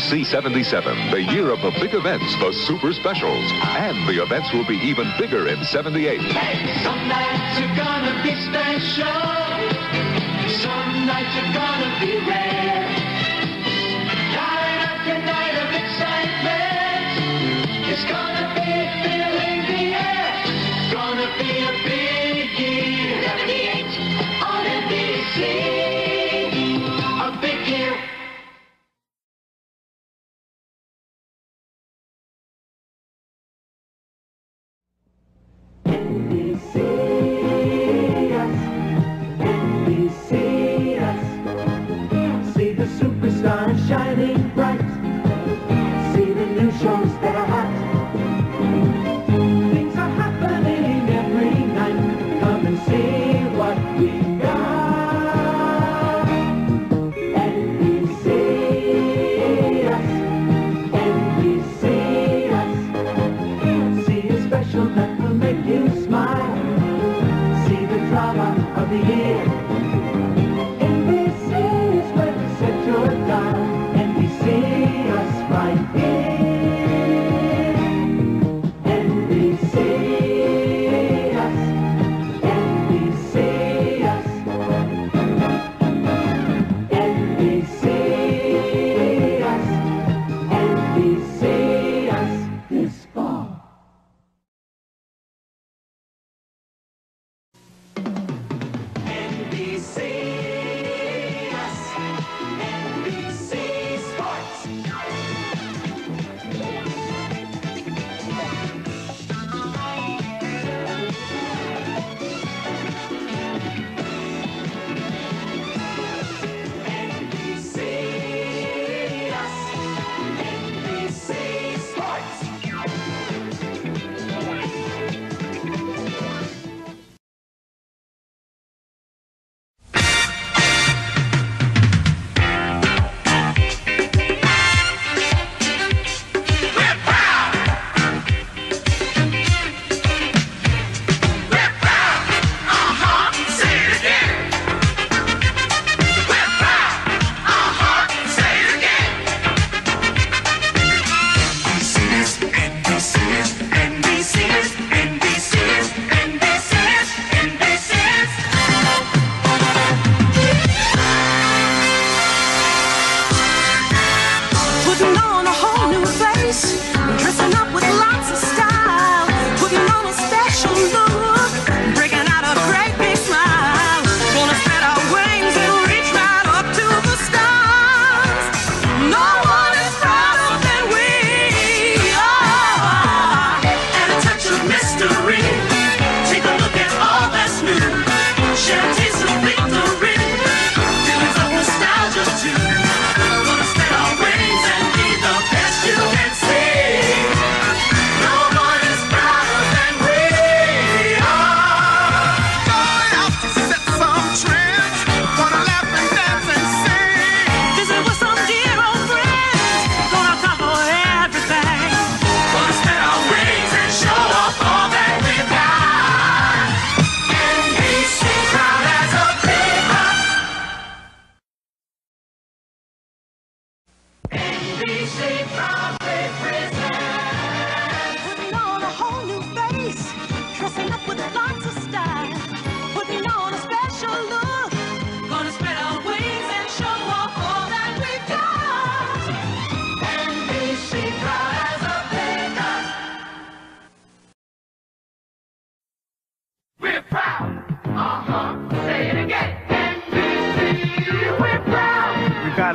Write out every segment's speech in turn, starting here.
NBC 77, the year of the big events, the super specials. And the events will be even bigger in 78. Hey, some nights are gonna be special. Some nights are gonna be rare. Night after night of excitement. It's gonna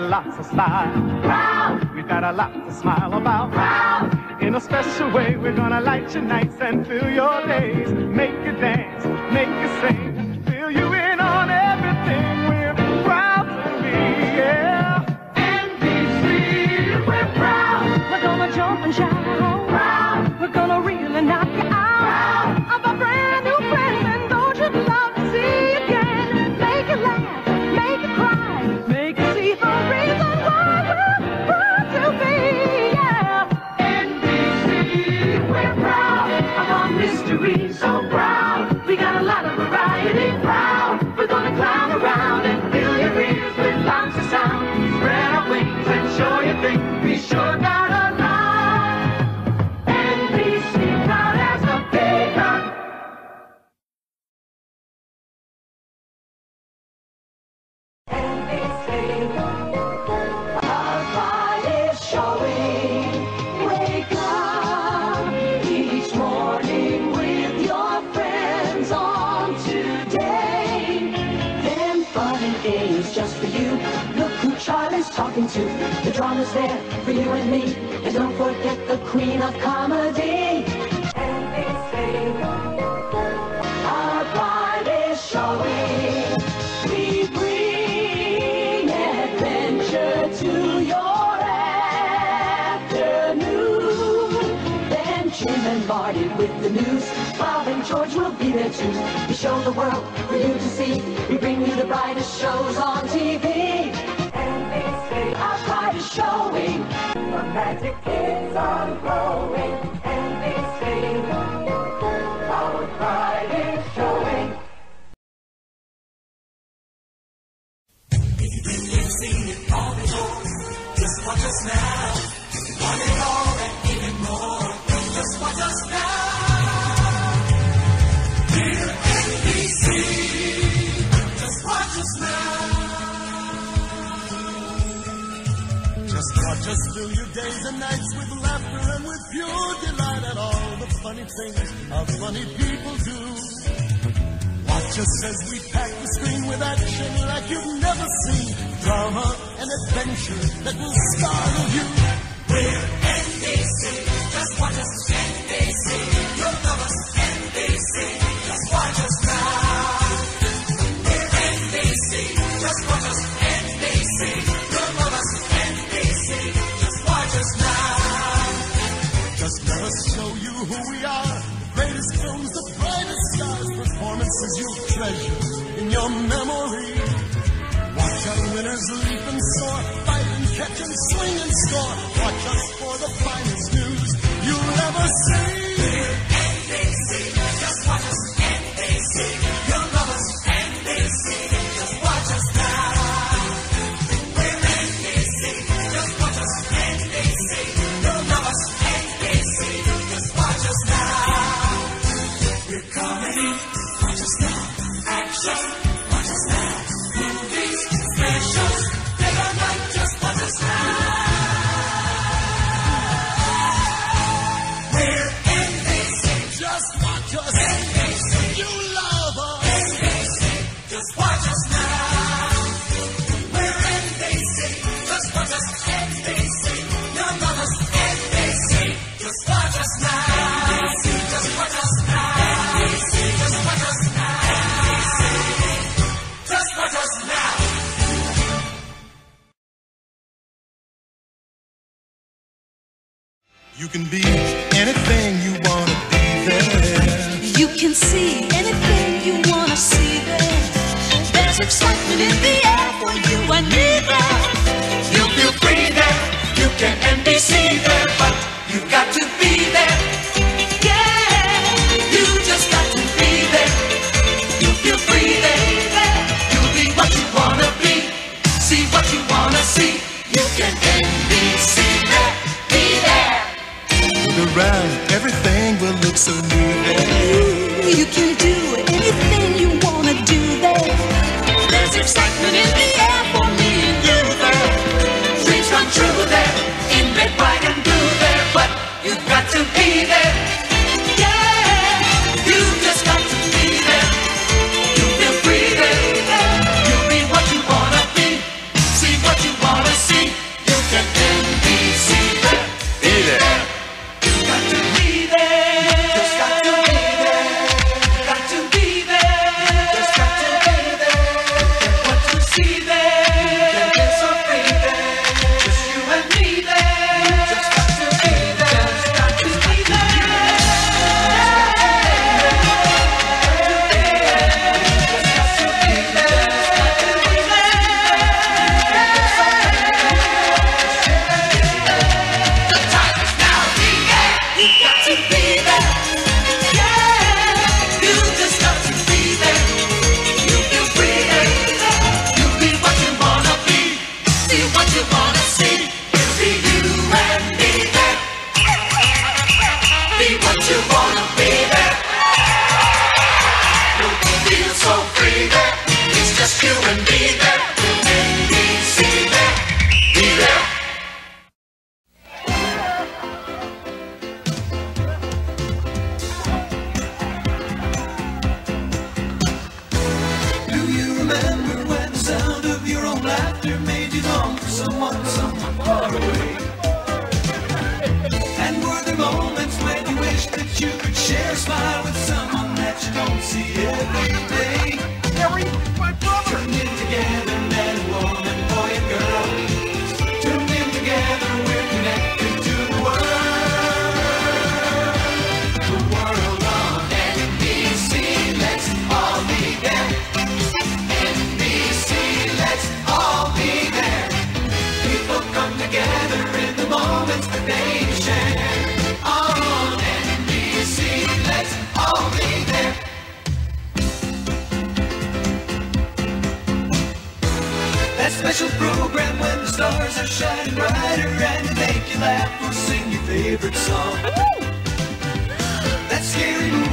lots of style. we've got a lot to smile about. Wow. In a special way, we're gonna light your nights and fill your days. Make you dance, make you sing. Keeps on growing. Just us fill your days and nights with laughter and with pure delight at all the funny things our funny people do. Watch us as we pack the screen with action like you've never seen. Drama and adventure that will startle you. We're NBC. Just watch us, NBC. You'll love us, NBC. Just watch us Just let us show you who we are. The greatest films, the brightest stars, performances you'll treasure in your memory. Watch our winners leap and soar, fight and catch and swing and score. Watch us for the finest news you'll ever see. You can be anything you want to be there. You can see anything you wanna see there. There's excitement in the air for you and me there. You feel free there. You can NBC there, but you got to be there. Yeah, You just got to be there. You feel free there. You'll be what you wanna be. See what you wanna see. You can everything will look so new there. you can do anything you wanna do there. There's excitement in the air for me and you there. Dreams come true there. In red, white, and blue there. But you've got to be there. song. scary Let's it.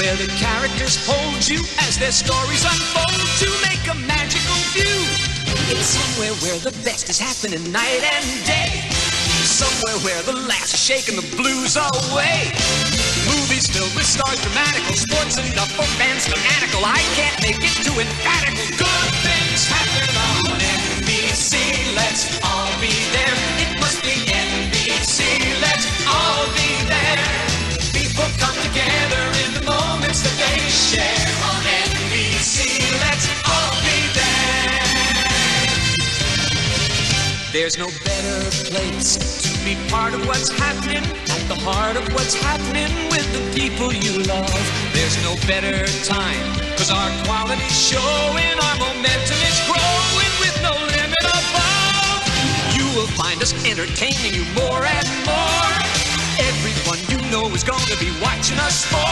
Where the characters hold you as their stories unfold to make a magical view. It's somewhere where the best is happening night and day. Somewhere where the laughs are shaking the blues away. Movies filled with stars, dramatical, sports enough for fans fanatical. I can't make it too emphatical. Good There's no better place to be part of what's happening at the heart of what's happening with the people you love. There's no better time, cause our quality's showing, our momentum is growing with no limit above. You will find us entertaining you more and more. Everyone you know is gonna be watching us for.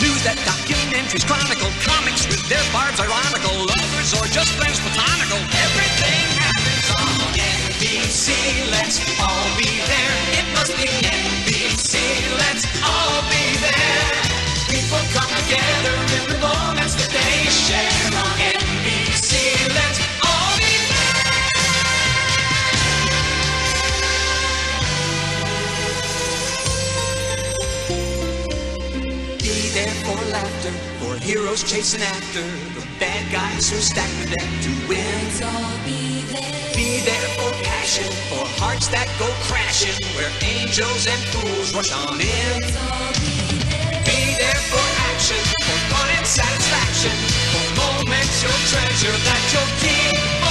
News that documentaries chronicle, comics with their barbs ironical, lovers or just friends platonical. Everything NBC. Let's all be there. It must be NBC. Let's all be there. People come together in the moments that they share on NBC. Let's all be there. Be there for laughter, for heroes chasing after the bad guys who stack the deck to win. all Be there for passion, for hearts that go crashing, where angels and fools rush on in. Be there for action, for fun and satisfaction, for moments you'll treasure that you'll keep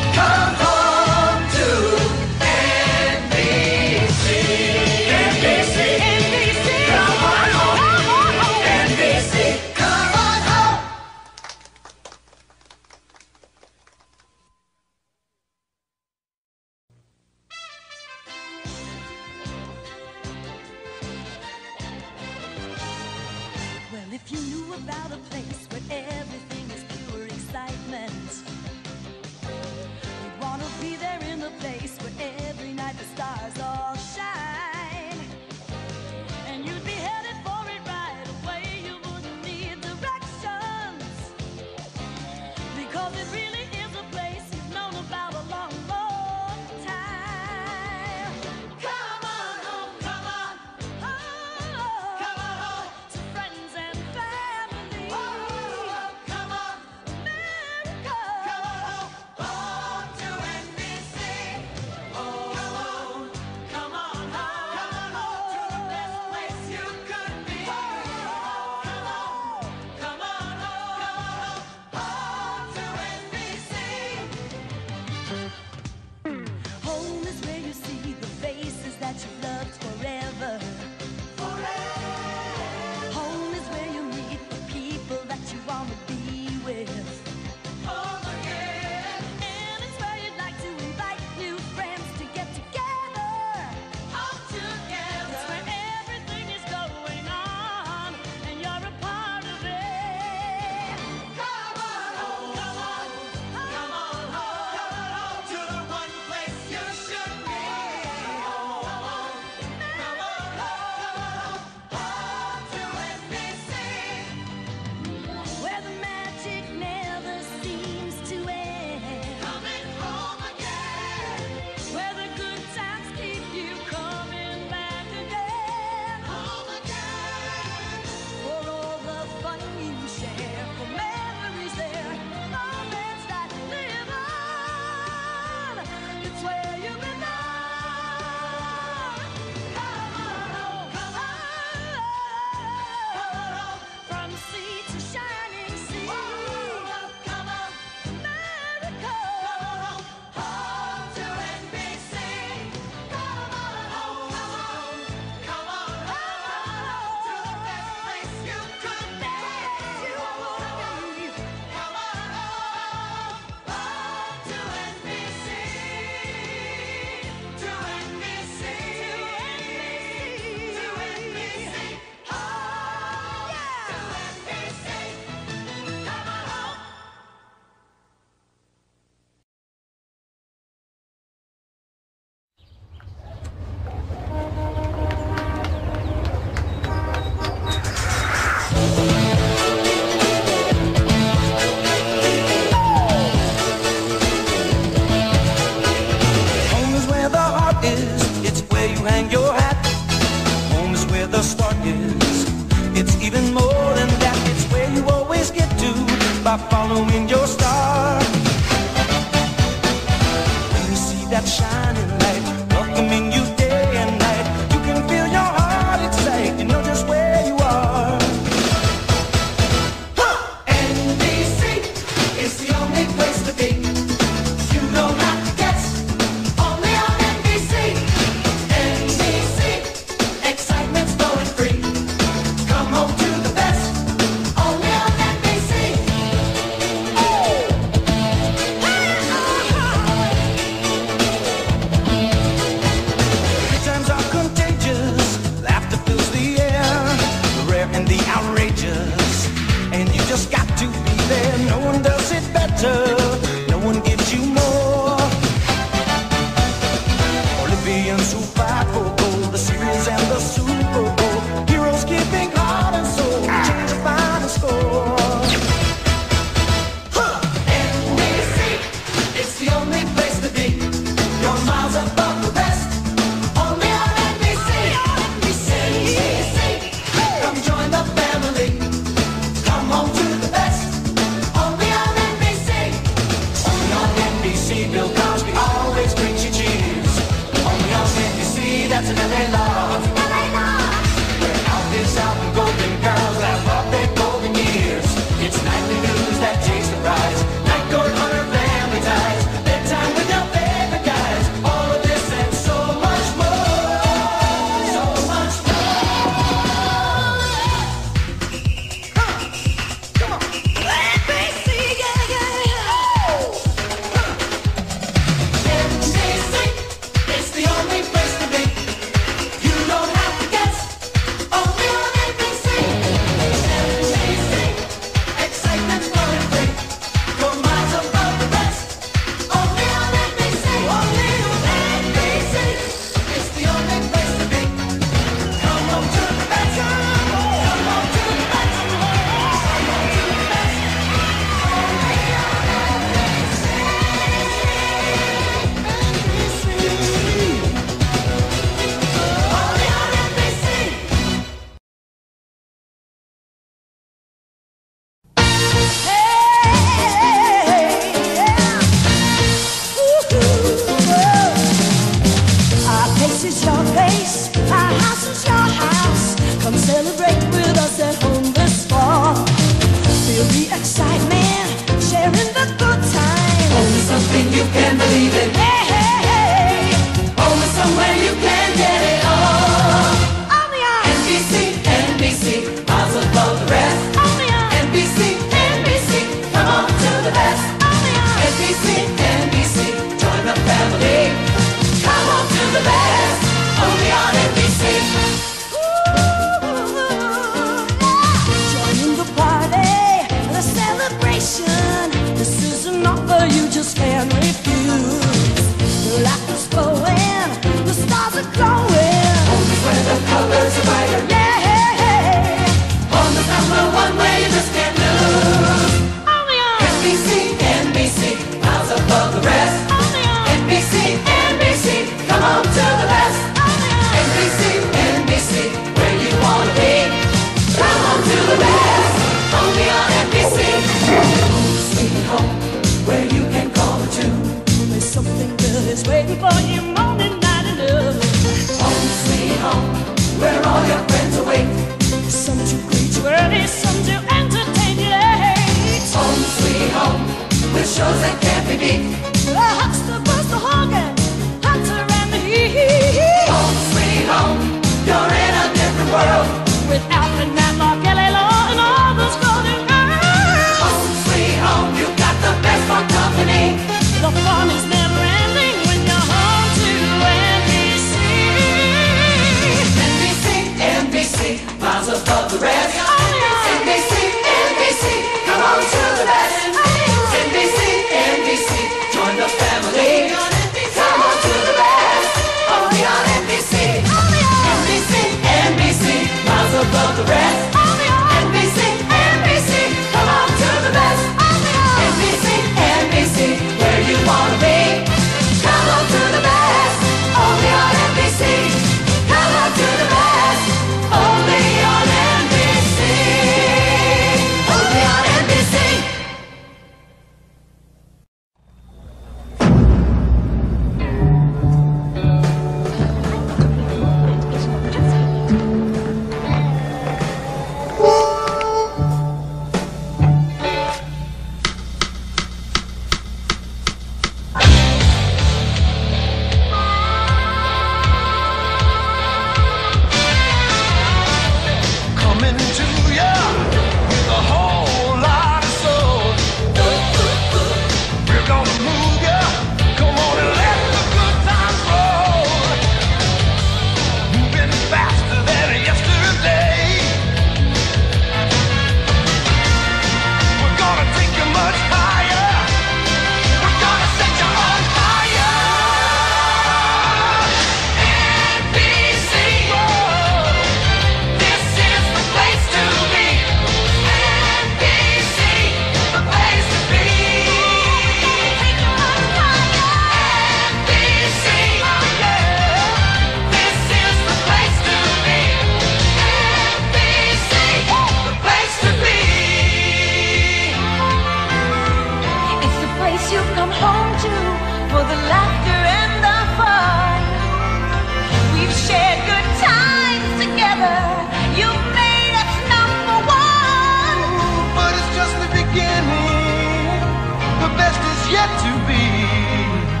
yet to be.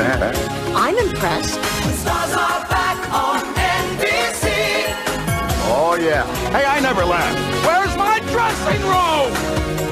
bad. Eh? I'm impressed. Stars are back on NBC. Oh, yeah. Hey, I never laugh. Where's my dressing room?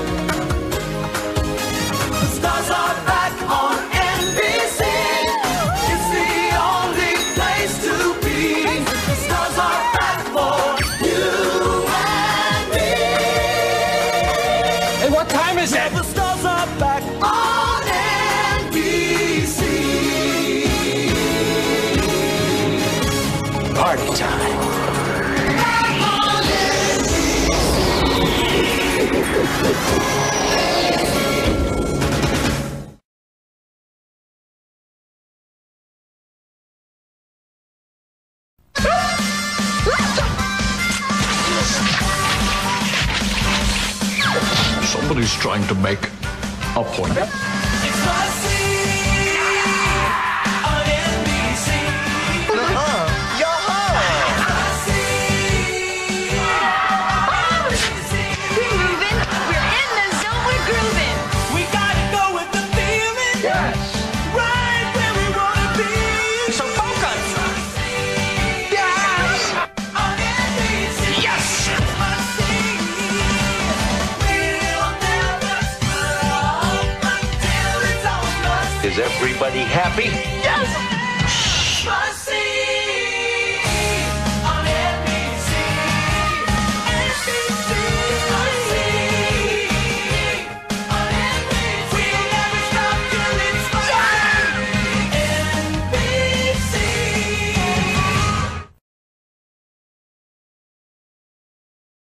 Somebody's trying to make a point. everybody happy.